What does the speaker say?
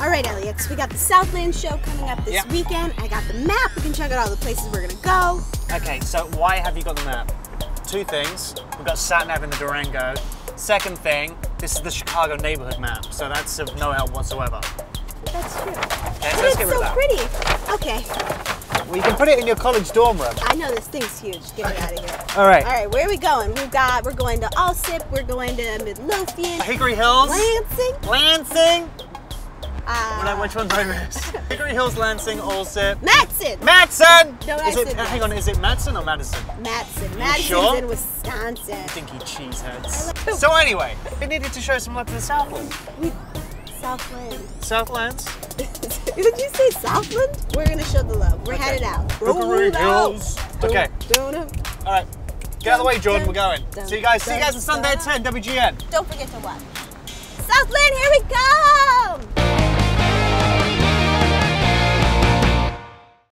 All right, Alex, we got the Southland show coming up this Yeah. weekend. I got the map. We can check out all the places we're gonna go. Okay, so why have you got the map? Two things. We've got sat nav in the Durango. Second thing, this is the Chicago neighborhood map, so that's of no help whatsoever. That's true. Okay, so it's so pretty. Okay, Well, you can put it in your college dorm room. I know this thing's huge. Get it out of here. All right. All right, where are we going? We've got. We're going to Alsip. We're going to Midlothian. Hickory Hills. Lansing. Lansing. Uh, Well, which one's I miss? Hickory Hills, Lansing, Alsip. Matteson. Matteson! No, is it, said hang on, is it Matteson or Madison? Matteson. Madison's sure? in Wisconsin. Stinky cheeseheads. So anyway, we needed to show some love to the Southland. We, Southland. Southlands. Did you say Southland? We're gonna show the love. We're Okay. headed out. Hickory out. Hills. Okay. All right. Get out of the way, Jordan. We're going. See you guys. See you guys on Sunday at 10. WGN. don't forget to watch. Southland, here we come!